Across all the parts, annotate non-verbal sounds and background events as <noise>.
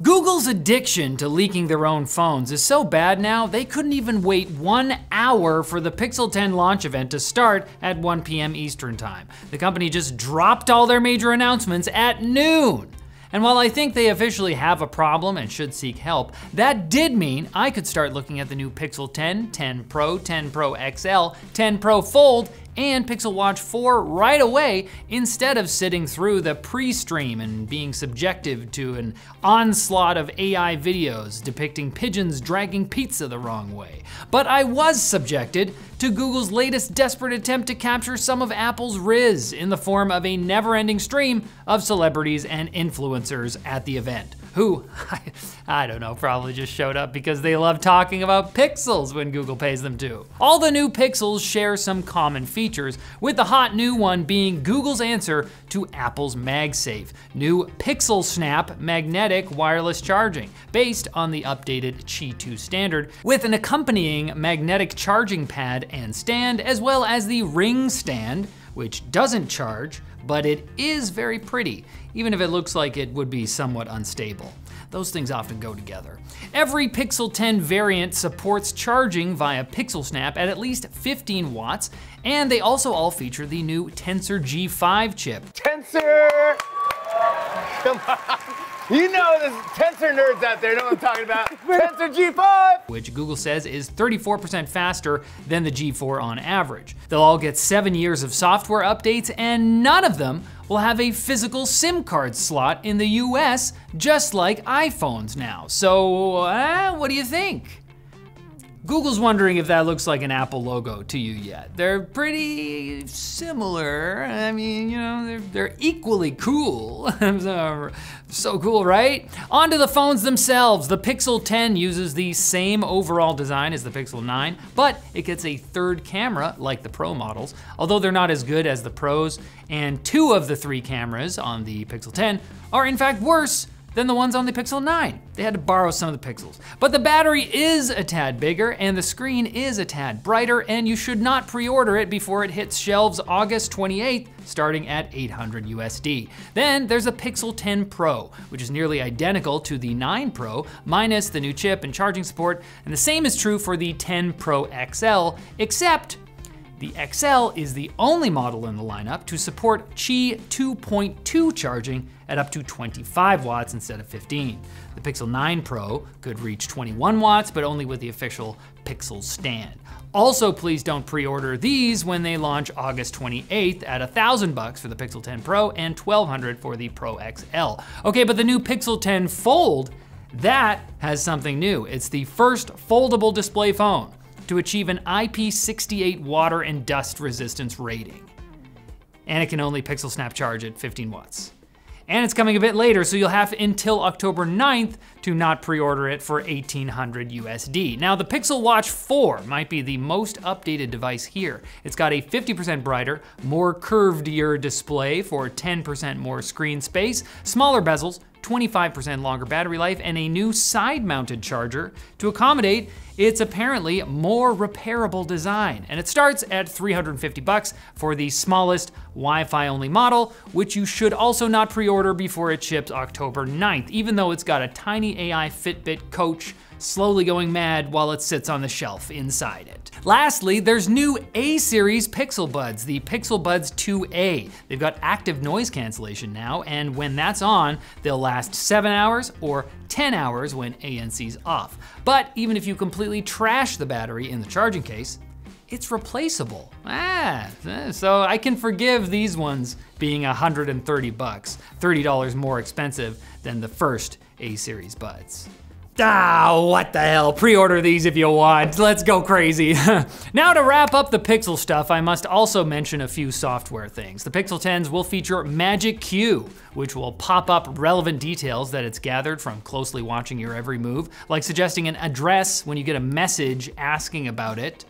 Google's addiction to leaking their own phones is so bad now, they couldn't even wait one hour for the Pixel 10 launch event to start at 1 p.m. Eastern Time. The company just dropped all their major announcements at noon. And while I think they officially have a problem and should seek help, that did mean I could start looking at the new Pixel 10, 10 Pro, 10 Pro XL, 10 Pro Fold, and Pixel Watch 4 right away instead of sitting through the pre-stream and being subjective to an onslaught of AI videos depicting pigeons dragging pizza the wrong way. But I was subjected to Google's latest desperate attempt to capture some of Apple's riz in the form of a never-ending stream of celebrities and influencers at the event who, <laughs> I don't know, probably just showed up because they love talking about pixels when Google pays them to. All the new Pixels share some common features, with the hot new one being Google's answer to Apple's MagSafe, new Pixelsnap magnetic wireless charging, based on the updated Qi 2 standard, with an accompanying magnetic charging pad and stand, as well as the Ring stand, which doesn't charge, but it is very pretty even if it looks like it would be somewhat unstable. Those things often go together. Every Pixel 10 variant supports charging via Pixelsnap at at least 15 watts, and they also all feature the new Tensor G5 chip. Tensor! <laughs> Come on. You know there's Tensor nerds out there know what I'm talking about. <laughs> Tensor G5! Which Google says is 34% faster than the G4 on average. They'll all get seven years of software updates and none of them will have a physical SIM card slot in the US, just like iPhones now. So, uh, what do you think? Google's wondering if that looks like an Apple logo to you yet. They're pretty similar. I mean, you know, they're, they're equally cool. <laughs> so cool, right? On to the phones themselves. The Pixel 10 uses the same overall design as the Pixel 9, but it gets a third camera like the Pro models, although they're not as good as the Pros, and two of the three cameras on the Pixel 10 are in fact worse than the ones on the Pixel 9. They had to borrow some of the pixels. But the battery is a tad bigger and the screen is a tad brighter and you should not pre-order it before it hits shelves August 28th, starting at 800 USD. Then there's a Pixel 10 Pro, which is nearly identical to the 9 Pro, minus the new chip and charging support, and the same is true for the 10 Pro XL, except the XL is the only model in the lineup to support Qi 2.2 charging at up to 25 watts instead of 15. The Pixel 9 Pro could reach 21 watts, but only with the official Pixel stand. Also, please don't pre-order these when they launch August 28th at 1000 bucks for the Pixel 10 Pro and 1200 for the Pro XL. Okay, but the new Pixel 10 Fold, that has something new. It's the first foldable display phone to achieve an IP68 water and dust resistance rating. And it can only pixel snap charge at 15 watts. And it's coming a bit later, so you'll have until October 9th to not pre-order it for 1800 USD. Now the Pixel Watch 4 might be the most updated device here. It's got a 50% brighter, more curved ear display for 10% more screen space, smaller bezels, 25% longer battery life, and a new side-mounted charger to accommodate its apparently more repairable design. And it starts at 350 bucks for the smallest Wi-Fi only model, which you should also not pre-order before it ships October 9th, even though it's got a tiny AI Fitbit coach slowly going mad while it sits on the shelf inside it. Lastly, there's new A-series Pixel Buds, the Pixel Buds 2A. They've got active noise cancellation now, and when that's on, they'll last seven hours or 10 hours when ANC's off. But even if you completely trash the battery in the charging case, it's replaceable. Ah, so I can forgive these ones being 130 bucks, $30 more expensive than the first A-series buds. Ah, what the hell, pre-order these if you want, let's go crazy. <laughs> now to wrap up the Pixel stuff, I must also mention a few software things. The Pixel 10s will feature Magic Cue, which will pop up relevant details that it's gathered from closely watching your every move, like suggesting an address when you get a message asking about it.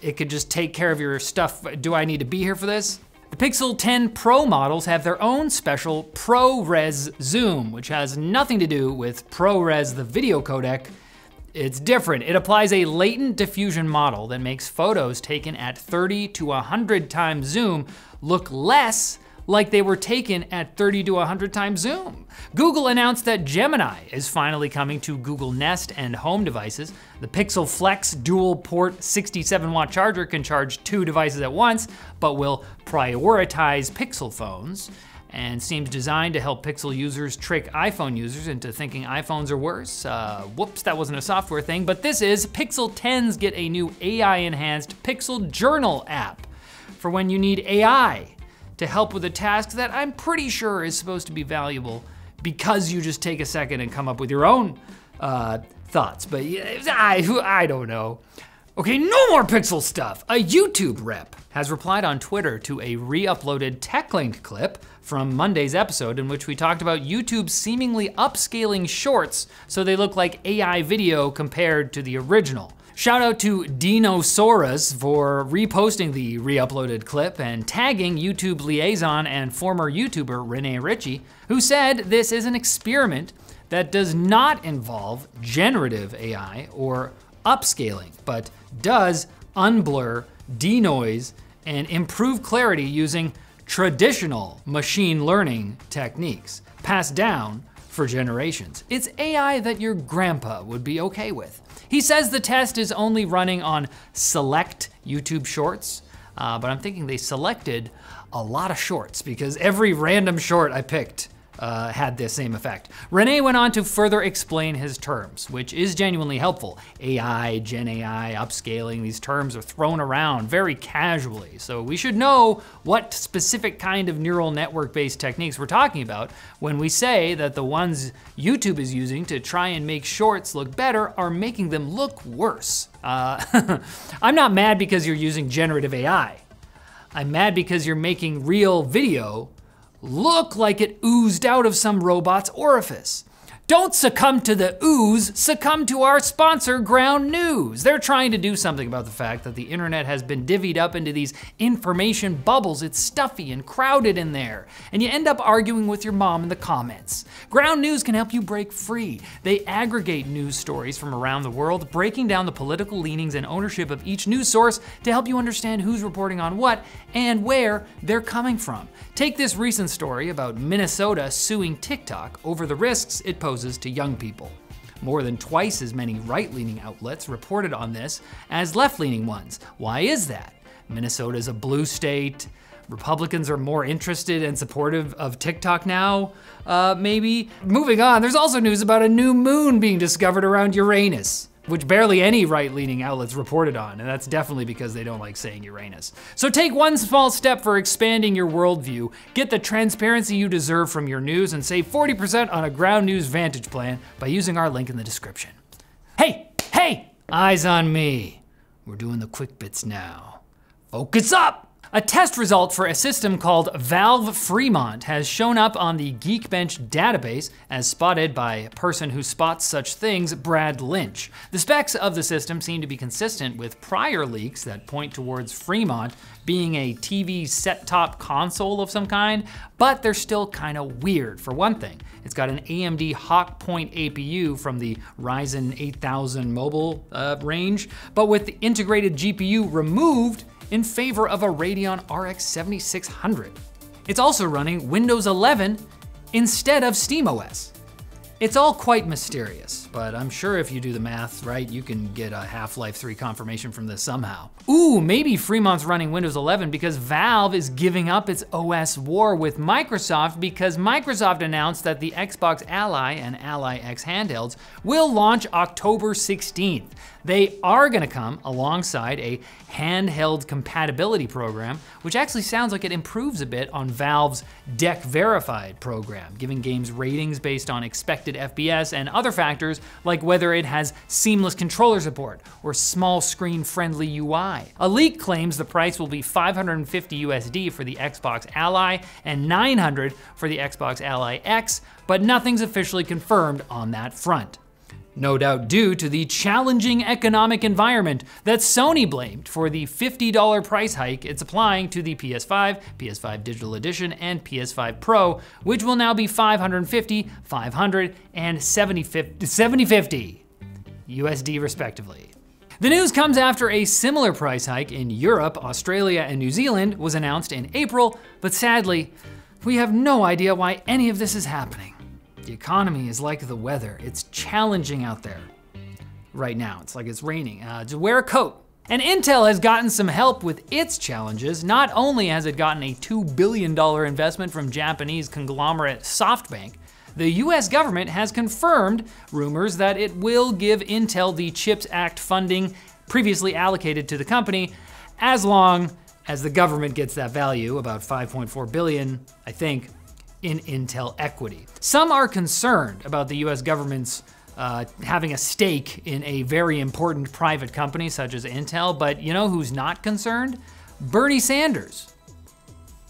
It could just take care of your stuff. Do I need to be here for this? The Pixel 10 Pro models have their own special ProRes zoom, which has nothing to do with ProRes, the video codec. It's different. It applies a latent diffusion model that makes photos taken at 30 to 100 times zoom look less like they were taken at 30 to 100 times zoom. Google announced that Gemini is finally coming to Google Nest and home devices. The Pixel Flex dual port 67 watt charger can charge two devices at once, but will prioritize Pixel phones and seems designed to help Pixel users trick iPhone users into thinking iPhones are worse. Uh, whoops, that wasn't a software thing, but this is Pixel 10s get a new AI enhanced Pixel Journal app for when you need AI to help with a task that I'm pretty sure is supposed to be valuable because you just take a second and come up with your own uh, thoughts. But I, I don't know. Okay, no more Pixel stuff. A YouTube rep has replied on Twitter to a re uploaded TechLinked clip from Monday's episode in which we talked about YouTube seemingly upscaling shorts so they look like AI video compared to the original. Shout out to Dinosaurus for reposting the re-uploaded clip and tagging YouTube liaison and former YouTuber Rene Ritchie, who said this is an experiment that does not involve generative AI or upscaling, but does unblur, denoise, and improve clarity using traditional machine learning techniques passed down for generations. It's AI that your grandpa would be okay with. He says the test is only running on select YouTube shorts, uh, but I'm thinking they selected a lot of shorts because every random short I picked uh, had this same effect. Rene went on to further explain his terms, which is genuinely helpful. AI, Gen AI, upscaling, these terms are thrown around very casually. So we should know what specific kind of neural network based techniques we're talking about when we say that the ones YouTube is using to try and make shorts look better are making them look worse. Uh, <laughs> I'm not mad because you're using generative AI. I'm mad because you're making real video look like it oozed out of some robot's orifice. Don't succumb to the ooze, succumb to our sponsor, Ground News. They're trying to do something about the fact that the internet has been divvied up into these information bubbles. It's stuffy and crowded in there, and you end up arguing with your mom in the comments. Ground News can help you break free. They aggregate news stories from around the world, breaking down the political leanings and ownership of each news source to help you understand who's reporting on what and where they're coming from. Take this recent story about Minnesota suing TikTok over the risks it poses to young people. More than twice as many right leaning outlets reported on this as left leaning ones. Why is that? Minnesota is a blue state. Republicans are more interested and supportive of TikTok now, uh, maybe. Moving on, there's also news about a new moon being discovered around Uranus which barely any right leaning outlets reported on, and that's definitely because they don't like saying Uranus. So take one small step for expanding your worldview, get the transparency you deserve from your news, and save 40% on a Ground News Vantage plan by using our link in the description. Hey, hey, eyes on me. We're doing the quick bits now. Focus up! A test result for a system called Valve Fremont has shown up on the Geekbench database as spotted by a person who spots such things, Brad Lynch. The specs of the system seem to be consistent with prior leaks that point towards Fremont being a TV set-top console of some kind, but they're still kind of weird. For one thing, it's got an AMD Hawk Point APU from the Ryzen 8000 mobile uh, range, but with the integrated GPU removed, in favor of a Radeon RX 7600. It's also running Windows 11 instead of SteamOS. It's all quite mysterious, but I'm sure if you do the math right, you can get a Half-Life 3 confirmation from this somehow. Ooh, maybe Fremont's running Windows 11 because Valve is giving up its OS war with Microsoft because Microsoft announced that the Xbox Ally and Ally X handhelds will launch October 16th. They are gonna come alongside a handheld compatibility program, which actually sounds like it improves a bit on Valve's Deck Verified program, giving games ratings based on expected FPS and other factors like whether it has seamless controller support or small screen friendly UI. A leak claims the price will be 550 USD for the Xbox Ally and 900 for the Xbox Ally X, but nothing's officially confirmed on that front. No doubt due to the challenging economic environment that Sony blamed for the $50 price hike it's applying to the PS5, PS5 Digital Edition, and PS5 Pro, which will now be 550, 500, and 750 USD respectively. The news comes after a similar price hike in Europe, Australia, and New Zealand was announced in April, but sadly, We have no idea why any of this is happening. The economy is like the weather, it's challenging out there. Right now, it's like it's raining. Uh, to wear a coat. And Intel has gotten some help with its challenges. Not only has it gotten a $2 billion investment from Japanese conglomerate SoftBank, the US government has confirmed rumors that it will give Intel the CHIPS Act funding previously allocated to the company as long as the government gets that value, about 5.4 billion, I think, in Intel equity. Some are concerned about the US government's uh, having a stake in a very important private company such as Intel, but you know who's not concerned? Bernie Sanders.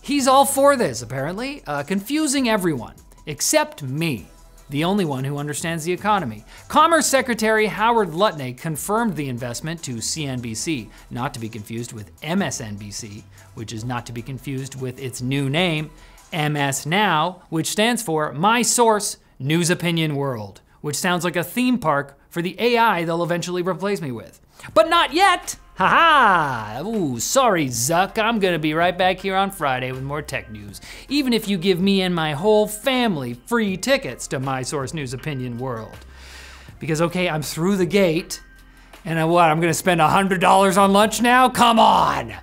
He's all for this, apparently, uh, confusing everyone, except me, the only one who understands the economy. Commerce Secretary Howard Lutnick confirmed the investment to CNBC, not to be confused with MSNBC, which is not to be confused with its new name, MS Now, which stands for My Source News Opinion World which sounds like a theme park for the AI they'll eventually replace me with. But not yet! Haha! Ooh, sorry, Zuck. I'm gonna be right back here on Friday with more tech news. Even if you give me and my whole family free tickets to my Source News Opinion World. Because, okay, I'm through the gate, and I, what, I'm gonna spend $100 on lunch now? Come on!